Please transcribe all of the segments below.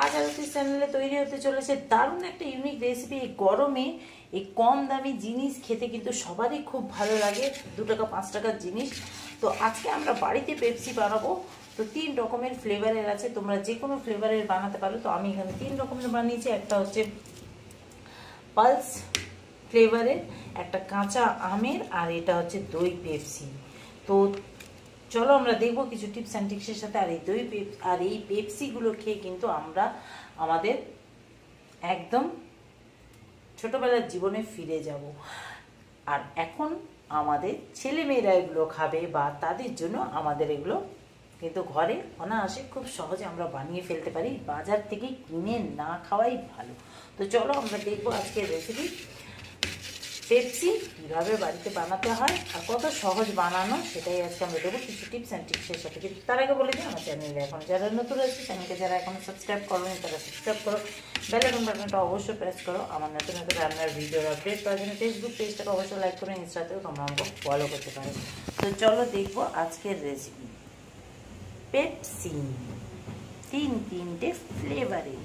আজ আরতি চ্যানেলে তৈরি হতে চলেছে দারুণ একটা ইউনিক রেসিপি এই গরমে। এই কম দামি জিনিস খেতে কিন্তু সবারই খুব ভালো লাগে। দু টাকা, পাঁচ টাকার জিনিস। তো আজকে আমরা বাড়িতে পেপসি বানাবো। তো তিন রকমের ফ্লেভারের আছে। তোমরা যে কোনো ফ্লেভারের বানাতে পারো। তো আমি এখানে তিন রকমের বানিয়েছি। একটা হচ্ছে পালস ফ্লেভারের একটা কাঁচা আমের, আর এটা হচ্ছে দই পেপসি তো চলো আমরা দেখব কিছু টিপস অ্যান্ড টিক্সের সাথে, আর এই দই আর এই পেপসিগুলো খেয়ে কিন্তু আমরা আমাদের একদম ছোটবেলার জীবনে ফিরে যাব। আর এখন আমাদের ছেলে মেয়েরা এগুলো খাবে বা তাদের জন্য আমাদের এগুলো কিন্তু ঘরে অনায়াসে খুব সহজে আমরা বানিয়ে ফেলতে পারি, বাজার থেকে কিনে না খাওয়াই ভালো। তো চলো আমরা দেখব আজকের রেসিপি পেপসি কীভাবে বাড়িতে বানাতে হয় আর কত সহজ বানানো, সেটাই আজকে আমরা দেবো কিছু টিপস অ্যান্ড টিপসের সাথে। কিন্তু তার আগে বলে দিই, আমার চ্যানেলে এখন যারা নতুন আছে চ্যানেলকে যারা এখন সাবস্ক্রাইব করোনি, তারা সাবস্ক্রাইব করো। বেল আইকন বাটনটা অবশ্যই প্রেস করো। আমার নতুন নতুন রান্নার ভিডিওর আপডেট পাওয়ার জন্য ফেসবুক পেজটাকে অবশ্যই লাইক করো ইনস্টাতেও তোমরা আমাকে ফলো করতে পারো। তো চলো দেখব আজকের রেসিপি পেপসি তিন তিনটে ফ্লেভারে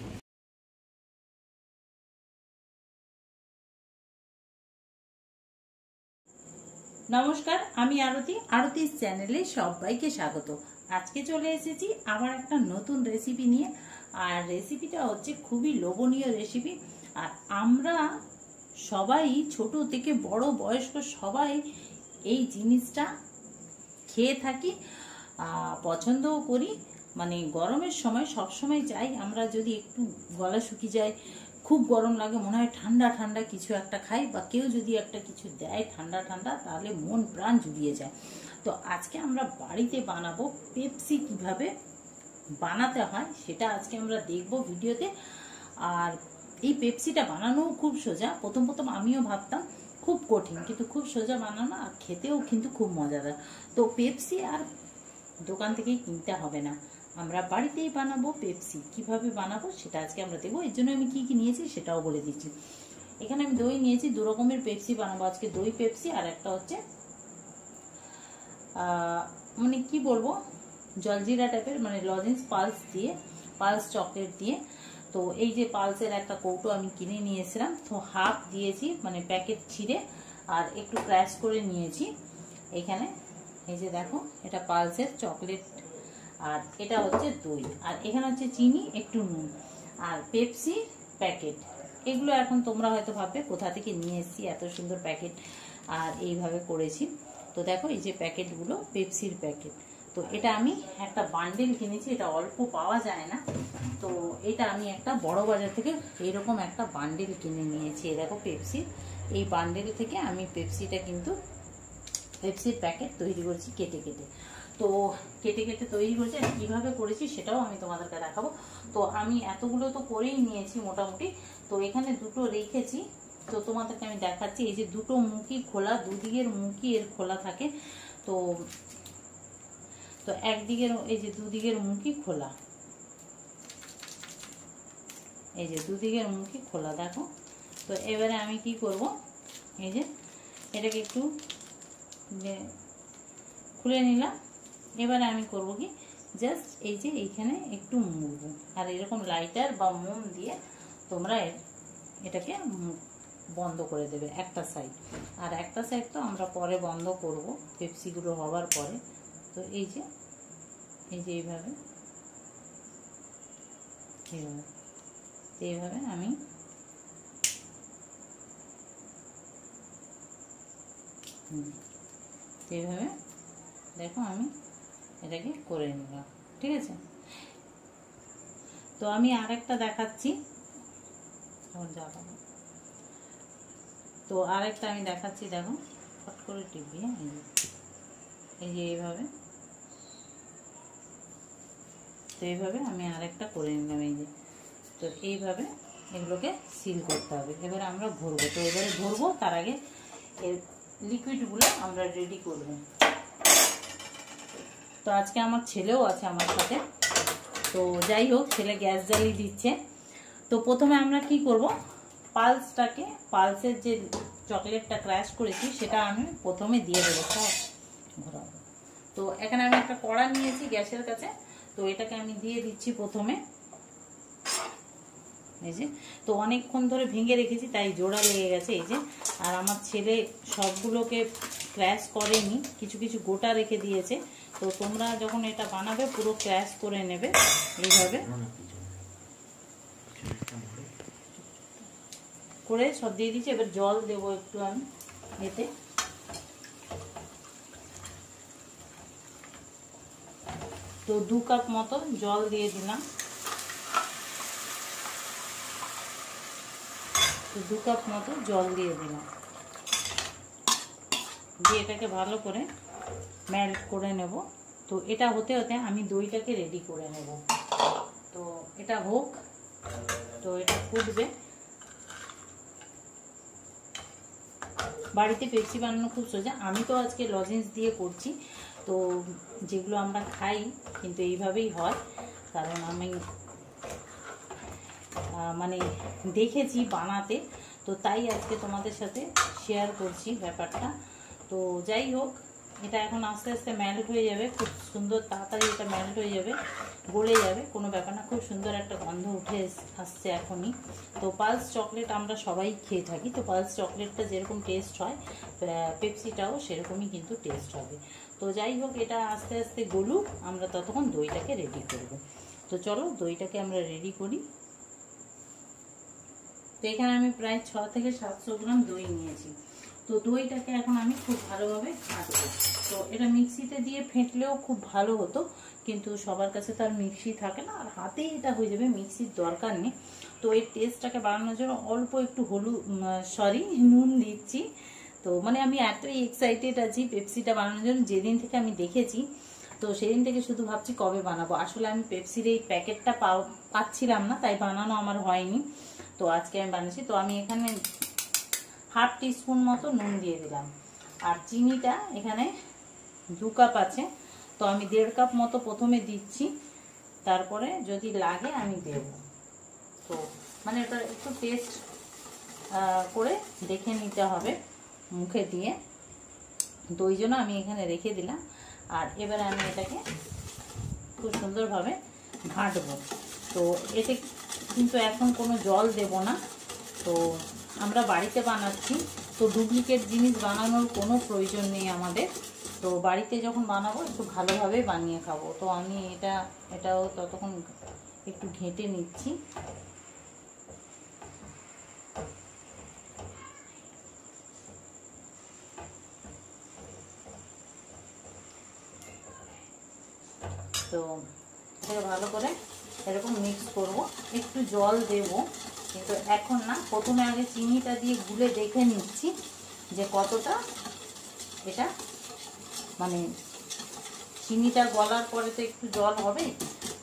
নমস্কার, আমি আরতি। আরতির চ্যানেলে সবাইকে স্বাগত। আজকে চলে এসেছি আবার একটা নতুন রেসিপি নিয়ে। আর রেসিপিটা হচ্ছে খুবই লোভনীয় রেসিপি আর আমরা সবাই, ছোট থেকে বড় বয়স্ক সবাই এই জিনিসটা খেয়ে থাকি পছন্দও করি। মানে গরমের সময় সবসময় চাই আমরা যদি একটু গলা শুকিয়ে যায় খুব গরম লাগে, মনে হয় ঠান্ডা ঠান্ডা কিছু একটা খাই, বা কেউ যদি একটা কিছু দেয় ঠান্ডা ঠান্ডা, তাহলে মন প্রাণ জুড়িয়ে যায়। তো আজকে আমরা বাড়িতে বানাবো পেপসি কীভাবে বানাতে হয়, সেটা আজকে আমরা দেখব ভিডিওতে। আর এই পেপসিটা বানানোও খুব সোজা, প্রথম প্রথম আমিও ভাবতাম খুব কঠিন, কিন্তু খুব সোজা বানানো আর খেতেও কিন্তু খুব মজাদার। তো পেপসি আর দোকান থেকেই কিনতে হবে না। আমরা বাড়িতেই বানাবো পেপসি কীভাবে বানাবো সেটা আজকে আমরা দেবো এর জন্য আমি কি কি নিয়েছি সেটাও বলে দিচ্ছি। এখানে আমি দই নিয়েছি, দু রকমের পেপসি বানাবো আজকে। দই পেপসি আর একটা হচ্ছে মানে কি বলব, জলজিরা টাইপের মানে লজেন্স পালস দিয়ে, পালস চকলেট দিয়ে। তো এই যে পালসের একটা কৌটো আমি কিনে নিয়েছিলাম, তো হাফ দিয়েছি মানে প্যাকেট ছিঁড়ে আর একটু ক্র্যাশ করে নিয়েছি। এখানে, এই যে দেখো, এটা পালসের চকলেট আর এটা হচ্ছে দই। আর এখানে হচ্ছে চিনি, একটু নুন। আর পেপসি প্যাকেট। এগুলো এখন তোমরা হয়তো ভাববে, কোথা থেকে নিয়ে এসেছি, এত সুন্দর প্যাকেট। আর এইভাবে করেছি। তো দেখো, এই যে প্যাকেটগুলো, পেপসির প্যাকেট। তো এটা আমি একটা বান্ডেল কিনেছি, এটা অল্প পাওয়া যায় না। তো এটা আমি একটা বড় বাজার থেকে এইরকম একটা বান্ডেল কিনে নিয়েছি। দেখো পেপসির এই বান্ডেল থেকে আমি পেপসিটা কিন্তু, পেপসির প্যাকেট তৈরি করছি কেটে কেটে। তো কেটে কেটে তৈরি আর কীভাবে করেছি সেটাও আমি তোমাদেরকে দেখাবো। তো আমি এতগুলো তো করেই নিয়েছি মোটামুটি। তো এখানে দুটো রেখেছি। তো তোমাদেরকে আমি দেখাচ্ছি, এই যে দুটো মুখই খোলা, দুদিকের মুখই এর খোলা থাকে। তো তো একদিকের, এই যে দুদিকের মুখই খোলা। এই যে দুদিকের মুখই খোলা, দেখো। তো এবারে আমি কি করব? এই যে এটাকে একটু খুলে নিলাম। এবারে আমি করব কি? জাস্ট এই যে এইখানে একটু মুড়ব আর এরকম লাইটার বা মোম দিয়ে তোমরা এটাকে বন্ধ করে দেবে একটা সাইড আর একটা সাইড তো আমরা পরে বন্ধ করব পেপসিগুলো হওয়ার পরে। তো এই যে এই যে এইভাবে। এইভাবে। এইভাবে আমি এইভাবে দেখো আমি এটাকে করে নিলাম, ঠিক আছে? তো আমি আর একটা দেখাচ্ছি তো আর একটা আমি দেখাচ্ছি, দেখো, ফট করে টিপি এই যে এইভাবে। তো এইভাবে আমি আর একটা করে নিলাম, এই যে। তো এইভাবে এগুলোকে সিল করতে হবে। এবারে আমরা ভরবো। তো এবারে ভরবো, তার আগে এর লিকুইডগুলো আমরা রেডি করব। তো আজকে আমার ছেলেও আছে আমার সাথে। তো যাই হোক, ছেলে গ্যাস জ্বালিয়ে দিচ্ছে। তো প্রথমে আমরা কি করব? পালসটাকে, পালসের যে চকলেটটা ক্র্যাশ করেছি, সেটা আমি প্রথমে দিয়ে দেবো। সব ঘোরাবো। তো এখানে আমি একটা কড়া নিয়েছি গ্যাসের কাছে। তো এটাকে আমি দিয়ে দিচ্ছি প্রথমে। এই যে, তো অনেকক্ষণ ধরে ভেঙে রেখেছি, তাই জোড়া লেগে গেছে। এই যে, আর আমার ছেলে সবগুলোকে ক্র্যাশ করেনি, কিছু কিছু গোটা রেখে দিয়েছে। তো তোমরা যখন এটা বানাবে, পুরো ক্র্যাশ করে নেবে এইভাবে। করে সব দিয়ে দিচ্ছি। এবার জল দেবো একটু আমি এতে। তো দু কাপ মতো জল দিয়ে দিলাম। তো দু কাপ মতো জল দিয়ে দিলাম। দিয়ে এটাকে ভালো করে মেল্ট করে নেব। তো এটা হতে হতে আমি দইটাকে রেডি করে নেব। তো এটা হোক, তো এটা ফুটবে। বাড়িতে পেপসি বানানো খুব সোজা। আমি তো আজকে লজেন্স দিয়ে করছি। তো যেগুলো আমরা খাই, কিন্তু এইভাবেই হয়। কারণ আমি মানে দেখেছি বানাতে। তো তাই আজকে তোমাদের সাথে শেয়ার করছি ব্যাপারটা। তো যাই হোক এটা এখন আস্তে আস্তে মেল্ট হয়ে যাবে, খুব সুন্দর তাড়াতাড়ি এটা মেল্ট হয়ে যাবে, গলে যাবে, কোনো ব্যাপার না, খুব সুন্দর একটা গন্ধ উঠে আসছে এখনই। তো পালস চকলেট আমরা সবাই খেয়ে থাকি, তো পালস চকলেটটা যেরকম টেস্ট হয় পেপসিটাও সেরকমই কিন্তু টেস্ট হবে। তো যাই হোক, এটা আস্তে আস্তে গলুক, আমরা ততক্ষণ দইটাকে রেডি করব। তো চলো, দইটাকে আমরা রেডি করি। তো এখানে আমি প্রায় ছ থেকে সাতশো গ্রাম দই নিয়েছি। তো দইটাকে এখন আমি খুব ভালোভাবে কাটবো তো এটা মিক্সিতে দিয়ে ফেটলেও খুব ভালো হতো, কিন্তু সবার কাছে তো আর মিক্সি থাকে না, আর হাতেই এটা হয়ে যাবে, মিক্সির দরকার নেই। তো এই টেস্টটাকে বাড়ানোর জন্য অল্প একটু হলুদ সরি, নুন দিচ্ছি। তো মানে আমি এতই এক্সাইটেড আছি পেপসিটা বানানোর জন্য, যেদিন থেকে আমি দেখেছি, তো সেদিন থেকে শুধু ভাবছি কবে বানাবো। আসলে আমি পেপসির এই প্যাকেটটা পাচ্ছিলাম না, তাই বানানো আমার হয়নি। তো আজকে আমি বানিয়েছি। তো আমি এখানে হাফ টিস্পুন মতো নুন দিয়ে দিলাম। আর চিনিটা এখানে দু কাপ আছে। তো আমি দেড় কাপ মতো প্রথমে দিচ্ছি। তারপরে যদি লাগে আমি দেব। তো মানে এটা একটু টেস্ট করে দেখে নিতে হবে মুখে দিয়ে। ওই জন্য আমি এখানে রেখে দিলাম। আর এবার আমি এটাকে খুব সুন্দরভাবে ঘাঁটবো। তো এতে কিন্তু এখন কোনো জল দেব না। তো আমরা বাড়িতে বানাচ্ছি, তো ডুপ্লিকেট জিনিস বানানোর কোনো প্রয়োজন নেই আমাদের। তো বাড়িতে যখন বানাবো, একটু ভালোভাবে বানিয়ে খাব। তো আমি এটা, এটাও ততক্ষণ একটু ঘেঁটে নিচ্ছি। তো ভালো করে এরকম মিক্স করব। একটু জল দেব। কিন্তু এখন না, প্রথমে আগে চিনিটা দিয়ে গুলে দেখে নিচ্ছি যে কতটা এটা মানে চিনিটা গলার পরে তো একটু জল হবে,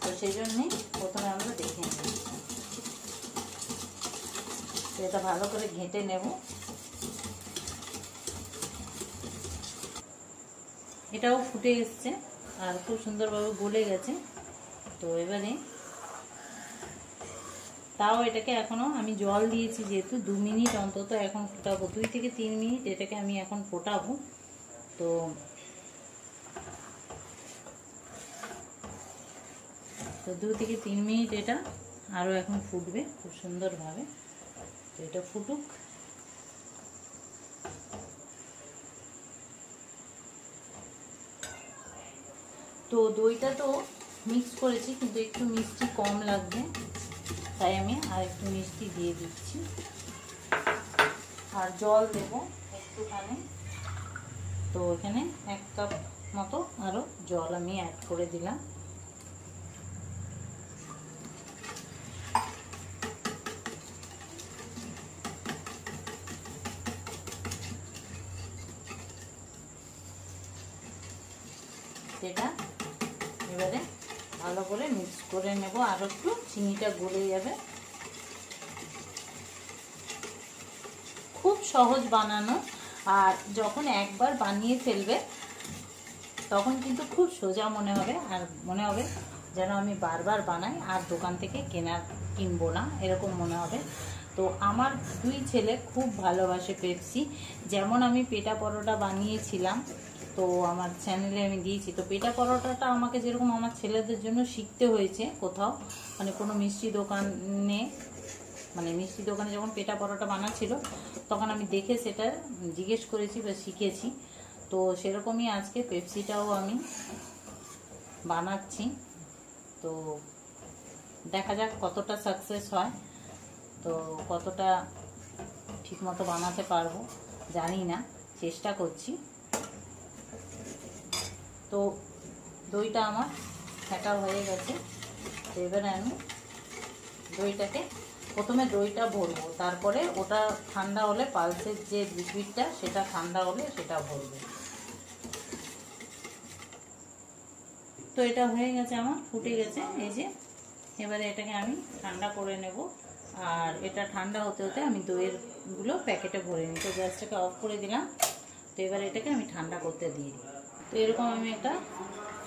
তো সেই জন্যে প্রথমে আমরা দেখে নিই তো এটা ভালো করে ঘেঁটে নেব। এটাও ফুটে এসছে, আর খুব সুন্দরভাবে গলে গেছে। তো এবারে তাও এটাকে এখনও আমি জল দিয়েছি যেহেতু দু মিনিট অন্তত এখন ফোটাবো। দুই থেকে তিন মিনিট এটাকে আমি এখন ফোটাবো। তো তো দু থেকে তিন মিনিট এটা আরও এখন ফুটবে খুব সুন্দরভাবে। তো এটা ফুটুক। তো দইটা তো মিক্স করেছি, কিন্তু একটু মিষ্টি কম লাগবে। তাই আমি আর একটু মিষ্টি দিয়ে দিচ্ছি। আর জল দেব একটুখানি। তো এখানে এক কাপ মতো আরও জল আমি অ্যাড করে দিলাম সেটা এবারে ভালো করে নেব, আর একটু চিনিটা গলে যাবে। খুব সহজ বানানো, আর যখন একবার বানিয়ে ফেলবে, তখন কিন্তু খুব সোজা মনে হবে, আর মনে হবে যেন আমি বারবার বানাই, আর দোকান থেকে কেনা কিনবো না, এরকম মনে হবে। তো আমার দুই ছেলে খুব ভালোবাসে পেপসি। যেমন আমি পেটা পরোটা বানিয়েছিলাম তো আমার চ্যানেলে আমি দিয়েছি। তো পেটা পরোটাটা আমাকে যেরকম আমার ছেলেদের জন্য শিখতে হয়েছে কোথাও মানে কোনো মিষ্টি দোকানে মানে মিষ্টি দোকানে যখন পেটা পরোটা বানাচ্ছিল, তখন আমি দেখে সেটা জিজ্ঞেস করেছি বা শিখেছি। তো সেরকমই আজকে পেপসিটাও আমি বানাচ্ছি। তো দেখা যাক কতটা সাকসেস হয়। তো কতটা ঠিকমতো বানাতে পারব জানি না, চেষ্টা করছি। তো দইটা আমার ফেটা হয়ে গেছে। এবারে আমি দইটাকে প্রথমে দইটা ভরবো, তারপরে ওটা ঠান্ডা হলে পালসের যে লিকুইডটা সেটা ঠান্ডা হলে সেটা ভরবো। তো এটা হয়ে গেছে আমার, ফুটে গেছে, এই যে। এবারে এটাকে আমি ঠান্ডা করে নেব। আর এটা ঠান্ডা হতে হতে আমি দইয়েরগুলো প্যাকেটে ভরে নিই। তো গ্যাসটাকে অফ করে দিলাম। তো এবারে এটাকে আমি ঠান্ডা করতে দিয়ে দিই। তো এরকম আমি একটা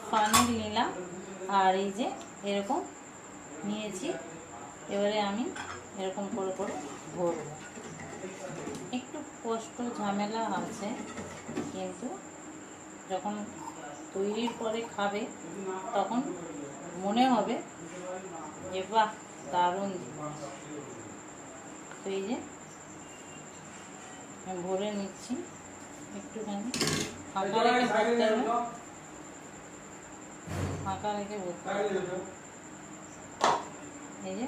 ফানেল নিলাম, আর এই যে এরকম নিয়েছি। এবারে আমি এরকম করে করে ভরবো। একটু কষ্ট, ঝামেলা আছে, কিন্তু যখন তৈরির পরে খাবে, তখন মনে হবে যে, বাহ, দারুণ তো এই যে ভরে নিচ্ছি। একটুখানি। ফাঁকা রেখে ভরতে হবে। ফাঁকা রেখে ভরতে এই যে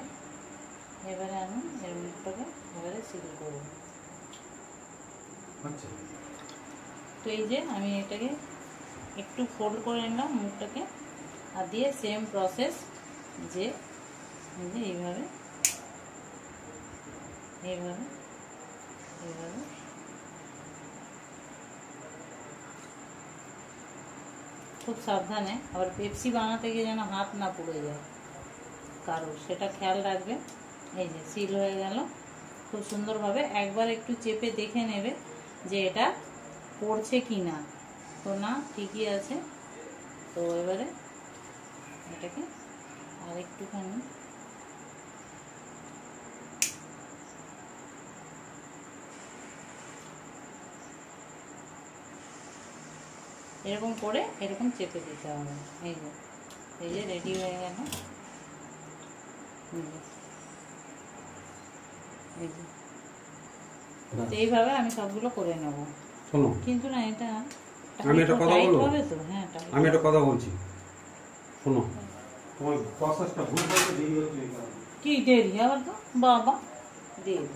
এবারে আমি এর মুখটাকে এবারে সিল করব। আচ্ছা। তো এই যে আমি এটাকে একটু ফোল্ড করে নিলাম মুখটাকে আর দিয়ে সেম প্রসেস যে যে এইভাবে এইভাবে এইভাবে খুব সাবধানে, আবার পেপসি বানাতে গিয়ে যেন হাত না পুড়ে যায় কারোর, সেটা খেয়াল রাখবে। এই যে সিল হয়ে গেল। খুব সুন্দরভাবে একবার একটু চেপে দেখে নেবে যে এটা পড়ছে কি না তো না, ঠিকই আছে। তো এবারে এটাকে আর একটুখানি এরকম করে এরকম চেপে দিতে হবে। এই যে এই যে রেডি হয়ে গেল এই যে। এই যে তো এইভাবে আমি সবগুলো করে নেব। শোনো। কিন্তু না এটা আমি একটা কথা বলব? হবে তো? হ্যাঁ আমি একটা কথা বলছি। শোনো। তোমার প্রসেসটা ভুল করতে দেরি হচ্ছে কি দেরি? আবার তো? বাবা। দেরি।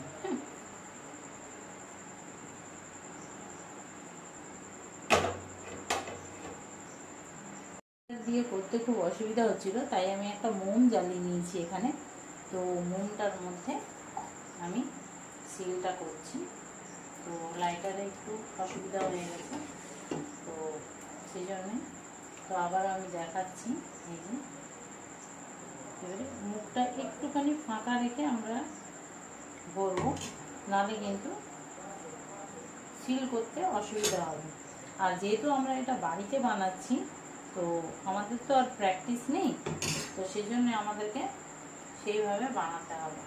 দিয়ে করতে খুব অসুবিধা হচ্ছিল, তাই আমি একটা মোম জ্বালিয়ে নিয়েছি এখানে। তো মোমটার মধ্যে আমি সিলটা করছি। তো লাইটারে একটু অসুবিধা হয়ে গেছে। তো সেই জন্যে তো আবার আমি দেখাচ্ছি। এই যে, এবারে মুখটা একটুখানি ফাঁকা রেখে আমরা ভরবো নাহলে কিন্তু সিল করতে অসুবিধা হবে। আর যেহেতু আমরা এটা বাড়িতে বানাচ্ছি তো আমাদের তো আর প্র্যাকটিস নেই, তো সেই জন্য আমাদেরকে সেইভাবে বানাতে হবে।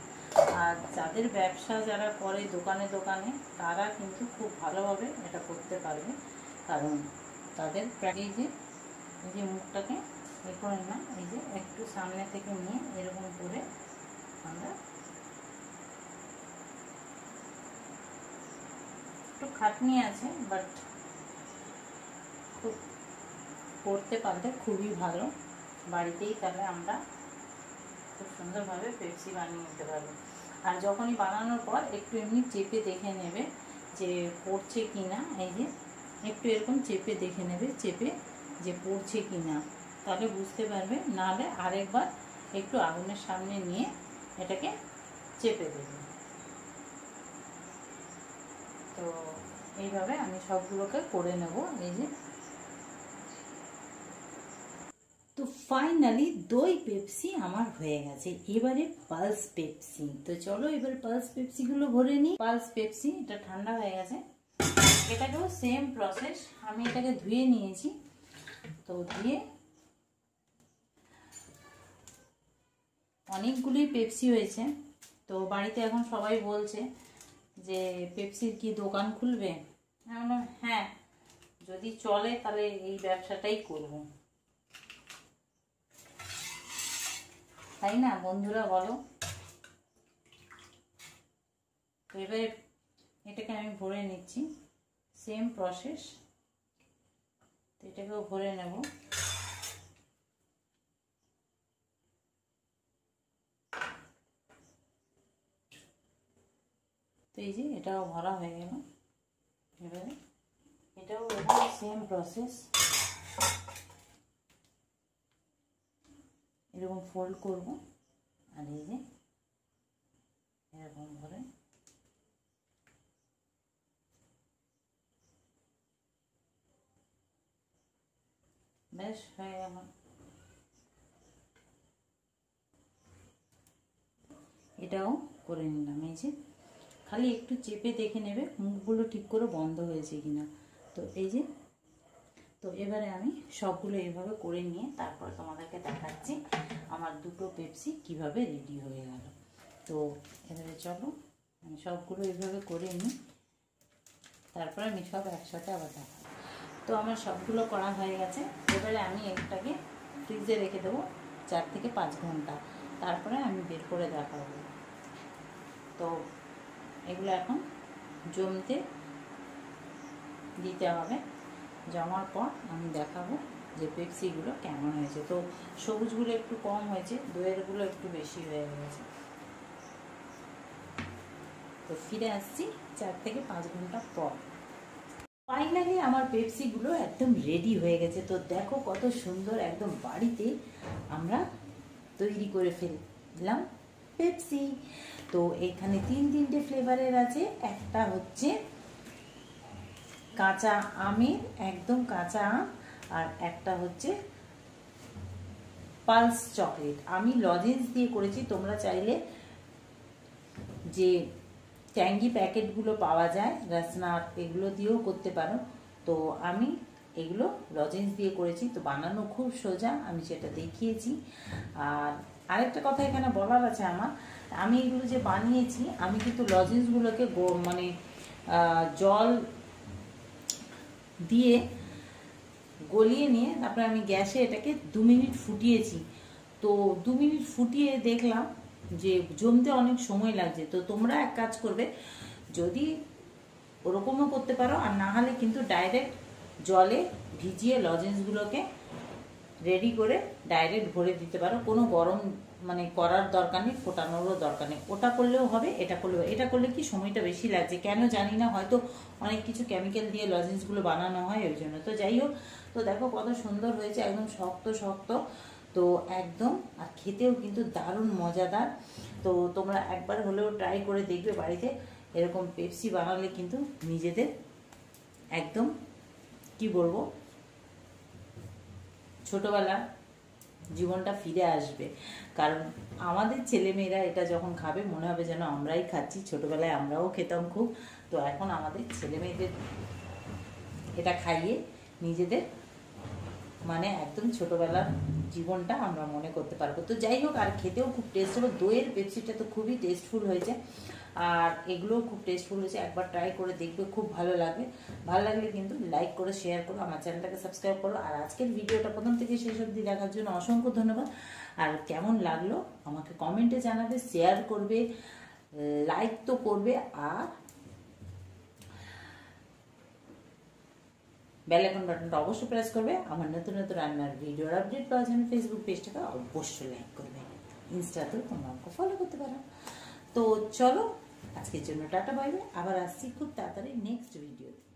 আর যাদের ব্যবসা যারা করে দোকানে দোকানে, তারা কিন্তু খুব ভালোভাবে এটা করতে পারবে। কারণ তাদের এই যে এই যে মুখটাকে এ করে না, এই যে একটু সামনে থেকে নিয়ে এরকম করে আমরা একটু খাটনি আছে বাট করতে পারলে খুবই ভালো। বাড়িতেই তাহলে আমরা খুব সুন্দরভাবে পেপসি বানিয়ে নিতে পারব। আর যখনই বানানোর পর একটু এমনি চেপে দেখে নেবে যে পড়ছে কি না এই যে একটু এরকম চেপে দেখে নেবে, চেপে যে পড়ছে কি না তাহলে বুঝতে পারবে, নাহলে আরেকবার একটু আগুনের সামনে নিয়ে এটাকে চেপে দেবে। তো এইভাবে আমি সবগুলোকে করে নেব, এই যে তো ফাইনালি দই পেপসি আমার হয়ে গেছে। এবারে পালস পেপসি তো চলো এবার পালস পেপসিগুলো ভরে নিই। পালস পেপসি এটা ঠান্ডা হয়ে গেছে। এটাকেও সেম প্রসেস আমি এটাকে ধুয়ে নিয়েছি। তো ধুয়ে অনেকগুলি পেপসি হয়েছে। তো বাড়িতে এখন সবাই বলছে যে পেপসির কি দোকান খুলবে? হ্যাঁ যদি চলে তাহলে এই ব্যবসাটাই করব। তাই না, বন্ধুরা বলো? এবারে এটাকে আমি ভরে নিচ্ছি। সেম প্রসেস তো এটাকেও ভরে নেব। তো এই যে এটাও ভরা হয়ে গেল। এবারে এটাও সেম প্রসেস এরকম ফোল্ড করব। আর এই যে, এরকম করে। বেশ, হয়ে গেল। এটাও করে নিলাম। এই যে, খালি একটু চেপে দেখে নেবে, মুখগুলো ঠিক করে বন্ধ হয়েছে কিনা। তো এই যে তো এবারে আমি সবগুলো এইভাবে করে নিয়ে তারপর তোমাদেরকে দেখাচ্ছি আমার দুটো পেপসি কীভাবে রেডি হয়ে গেল। তো এবারে চলো, আমি সবগুলো এইভাবে করে নিই, তারপরে আমি সব একসাথে আবার দেখাবো। তো আমার সবগুলো করা হয়ে গেছে, এবারে আমি একটাকে ফ্রিজে রেখে দেবো চার থেকে পাঁচ ঘণ্টা, তারপরে আমি বের করে দেখাবো। তো এগুলো এখন জমতে দিতে হবে। জমার পর আমি দেখাবো যে পেপসিগুলো কেমন হয়েছে। তো সবুজগুলো একটু কম হয়েছে, দইয়েরগুলো একটু বেশি হয়ে গেছে। তো ফিরে আসছি চার থেকে পাঁচ ঘণ্টা পর। ফাইনালি আমার পেপসিগুলো একদম রেডি হয়ে গেছে। তো দেখো কত সুন্দর একদম বাড়িতে আমরা তৈরি করে ফেললাম পেপসি তো এখানে তিন তিনটে ফ্লেভারের আছে। একটা হচ্ছে কাঁচা আমের, একদম কাঁচা আম, আর একটা হচ্ছে পালস চকলেট। আমি লজেন্স দিয়ে করেছি, তোমরা চাইলে যে ট্যাঙ্গি প্যাকেটগুলো পাওয়া যায়, রাসনাট, এগুলো দিয়েও করতে পারো। তো আমি এগুলো লজেন্স দিয়ে করেছি, তো বানানো খুব সোজা, আমি সেটা দেখিয়েছি। আর আরেকটা কথা এখানে বলার আছে আমার, আমি এগুলো যে বানিয়েছি, আমি কিন্তু লজেন্সগুলোকে মানে জল দিয়ে গলিয়ে নিয়ে তারপরে আমি গ্যাসে এটাকে দু মিনিট ফুটিয়েছি। তো দু মিনিট ফুটিয়ে দেখলাম যে জমতে অনেক সময় লাগছে। তো তোমরা এক কাজ করবে, যদি ওরকমও করতে পারো, আর না হলে কিন্তু ডাইরেক্ট জলে ভিজিয়ে লজেন্সগুলোকে রেডি করে ডাইরেক্ট ভরে দিতে পারো। কোনো গরম মানে করার দরকার নেই, ফোটানোরও দরকার নেই। ওটা করলেও হবে, এটা করলেও এটা করলে কি সময়টা বেশি লাগছে? কেন জানি না, হয়তো অনেক কিছু কেমিক্যাল দিয়ে লজেন্সগুলো বানানো হয়, ওই জন্য। তো যাই হোক, তো দেখো কত সুন্দর হয়েছে, একদম শক্ত শক্ত। তো একদম, আর খেতেও কিন্তু দারুণ মজাদার। তো তোমরা একবার হলেও ট্রাই করে দেখবে বাড়িতে। এরকম পেপসি বানালে কিন্তু নিজেদের একদম, কি বলব? ছোটবেলা জীবনটা ফিরে আসবে। কারণ আমাদের ছেলেমেয়েরা এটা যখন খাবে, মনে হবে যেন আমরাই খাচ্ছি। ছোটবেলায় আমরাও খেতাম খুব। তো এখন আমাদের ছেলেমেয়েদের এটা খাইয়ে নিজেদের মানে একদম ছোটবেলার জীবনটা আমরা মনে করতে পারব। তো যাই হোক, আর খেতেও খুব টেস্ট হবে। দইয়ের পেপসিটা তো খুবই টেস্টফুল হয়েছে। আর এগুলোও খুব টেস্টফুল হয়েছে। একবার ট্রাই করে দেখবে, খুব ভালো লাগবে। ভালো লাগলে কিন্তু লাইক করে শেয়ার করো, আমার চ্যানেলটাকে সাবস্ক্রাইব করো। আর আজকের ভিডিওটা প্রথম থেকে শেষ অবধি দেখার জন্য অসংখ্য ধন্যবাদ। আর কেমন লাগল আমাকে কমেন্টে জানাবে শেয়ার করবে লাইক তো করবে। আর বেল আইকন বাটনটা অবশ্যই প্রেস করবে, আমার নতুন নতুন রান্নার ভিডিওর আপডেট পাওয়ার জন্য ফেসবুক পেজটাকে অবশ্যই লাইক করবে। ইনস্টাতেও তোমরা আমাকে ফলো করতে পারো। তো চলো, আজকের জন্য টাটা বাইবে আবার আসছি খুব তাড়াতাড়ি নেক্সট ভিডিওতে